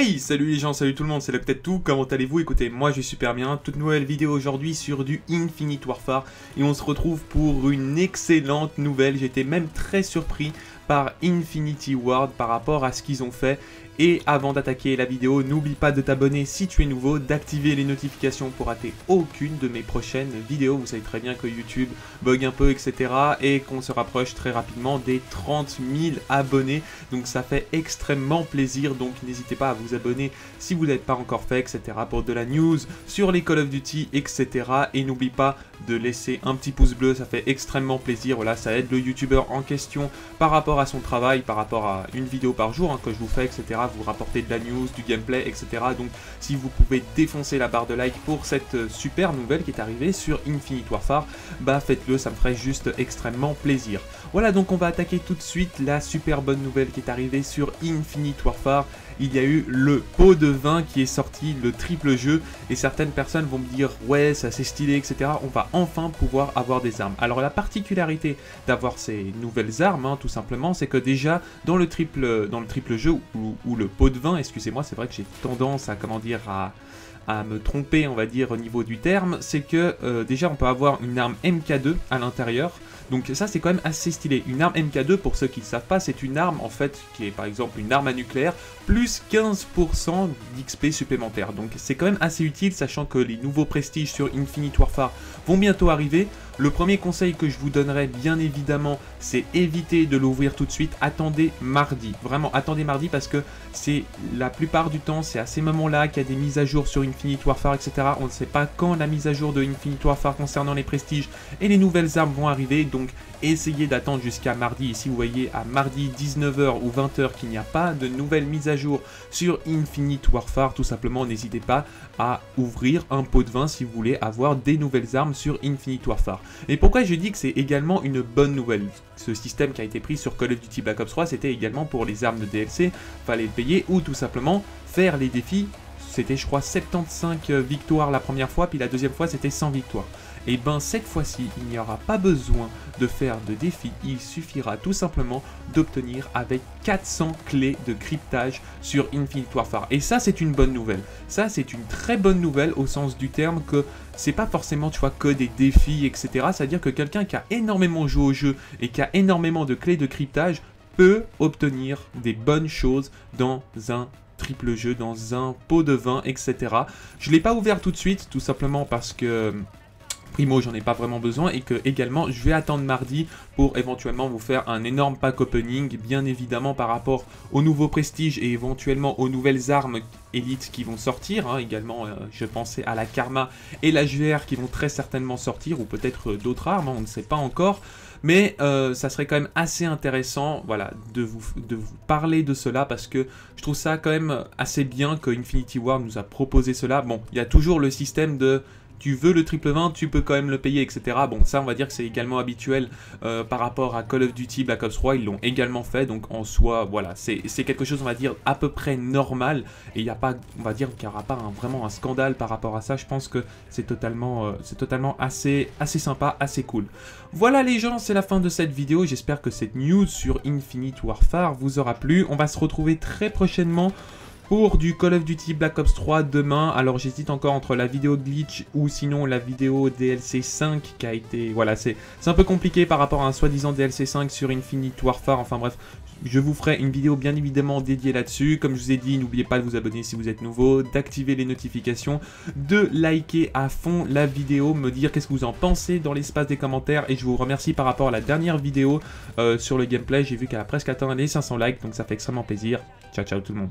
Salut les gens, salut tout le monde, c'est peut-être tout, comment allez-vous? Écoutez, moi je vais super bien, toute nouvelle vidéo aujourd'hui sur du Infinite Warfare et on se retrouve pour une excellente nouvelle, j'étais même très surpris par Infinity Ward par rapport à ce qu'ils ont fait et avant d'attaquer la vidéo, n'oublie pas de t'abonner si tu es nouveau, d'activer les notifications pour rater aucune de mes prochaines vidéos. Vous savez très bien que YouTube bug un peu, etc. Et qu'on se rapproche très rapidement des 30 000 abonnés. Donc ça fait extrêmement plaisir. Donc n'hésitez pas à vous abonner si vous n'êtes pas encore fait, etc. Pour de la news sur les Call of Duty, etc. Et n'oublie pas de laisser un petit pouce bleu, ça fait extrêmement plaisir. Voilà, ça aide le YouTuber en question par rapport à son travail, par rapport à une vidéo par jour hein, que je vous fais, etc vous rapporter de la news, du gameplay, etc. Donc si vous pouvez défoncer la barre de like pour cette euh, super nouvelle qui est arrivée sur Infinite Warfare, bah faites-le, ça me ferait juste extrêmement plaisir. Voilà, donc on va attaquer tout de suite la super bonne nouvelle qui est arrivée sur Infinite Warfare il y a eu le pot de vin qui est sorti, le triple jeu, et certaines personnes vont me dire ouais c'est assez stylé etc. On va enfin pouvoir avoir des armes. Alors la particularité d'avoir ces nouvelles armes, hein, tout simplement, c'est que déjà dans le triple, dans le triple jeu ou, le pot de vin, excusez-moi, c'est vrai que j'ai tendance à comment dire à à me tromper, on va dire, au niveau du terme, c'est que euh, déjà on peut avoir une arme MK2 à l'intérieur. Donc ça c'est quand même assez stylé. Une arme MK2, pour ceux qui ne savent pas, c'est une arme en fait qui est par exemple une arme à nucléaire, plus 15% d'XP supplémentaire. Donc c'est quand même assez utile, sachant que les nouveaux prestiges sur Infinite Warfare vont bientôt arriver. Le premier conseil que je vous donnerai, bien évidemment, c'est éviter de l'ouvrir tout de suite. Attendez mardi. Vraiment, attendez mardi parce que c'est la plupart du temps, c'est à ces moments-là qu'il y a des mises à jour sur Infinite Warfare, etc. On ne sait pas quand la mise à jour de Infinite Warfare concernant les prestiges et les nouvelles armes vont arriver. Donc, essayez d'attendre jusqu'à mardi. Ici, vous voyez à mardi 19h ou 20h qu'il n'y a pas de nouvelles mises à jour sur Infinite Warfare. Tout simplement, n'hésitez pas à ouvrir un pot de vin si vous voulez avoir des nouvelles armes sur Infinite Warfare. Et pourquoi je dis que c'est également une bonne nouvelle? Ce système qui a été pris sur Call of Duty Black Ops 3, c'était également pour les armes de DLC, fallait le payer ou tout simplement faire les défis. C'était je crois 75 victoires la première fois, puis la deuxième fois c'était 100 victoires et eh ben cette fois-ci, il n'y aura pas besoin de faire de défi, il suffira tout simplement d'obtenir avec 400 clés de cryptage sur Infinite Warfare. Et ça, c'est une bonne nouvelle. Ça, c'est une très bonne nouvelle au sens du terme que c'est pas forcément, tu vois, que des défis, etc. C'est-à-dire que quelqu'un qui a énormément joué au jeu et qui a énormément de clés de cryptage peut obtenir des bonnes choses dans un triple jeu, dans un pot de vin, etc. Je ne l'ai pas ouvert tout de suite, tout simplement parce que Primo, j'en ai pas vraiment besoin et que également je vais attendre mardi pour éventuellement vous faire un énorme pack opening, bien évidemment par rapport aux nouveaux prestiges et éventuellement aux nouvelles armes élites qui vont sortir. Hein. Également, euh, je pensais à la Karma et la JR qui vont très certainement sortir ou peut-être d'autres armes, hein, on ne sait pas encore. Mais euh, ça serait quand même assez intéressant voilà, de, vous, de vous parler de cela parce que je trouve ça quand même assez bien que Infinity War nous a proposé cela. Bon, il y a toujours le système de tu veux le triple 20, tu peux quand même le payer, etc. Bon, ça, on va dire que c'est également habituel euh, par rapport à Call of Duty Black Ops 3. Ils l'ont également fait, donc en soi, voilà, c'est quelque chose, on va dire, à peu près normal. Et il n'y a pas, on va dire qu'il n'y aura pas vraiment un scandale par rapport à ça. Je pense que c'est totalement, euh, totalement assez, assez sympa, assez cool. Voilà les gens, c'est la fin de cette vidéo. J'espère que cette news sur Infinite Warfare vous aura plu. On va se retrouver très prochainement pour du Call of Duty Black Ops 3 demain. Alors j'hésite encore entre la vidéo glitch ou sinon la vidéo DLC 5 qui a été... Voilà, c'est un peu compliqué par rapport à un soi-disant DLC 5 sur Infinite Warfare. Enfin bref, je vous ferai une vidéo bien évidemment dédiée là-dessus. Comme je vous ai dit, n'oubliez pas de vous abonner si vous êtes nouveau, d'activer les notifications, de liker à fond la vidéo, me dire qu'est-ce que vous en pensez dans l'espace des commentaires. Et je vous remercie par rapport à la dernière vidéo euh, sur le gameplay. J'ai vu qu'elle a presque atteint les 500 likes, donc ça fait extrêmement plaisir. Ciao ciao tout le monde.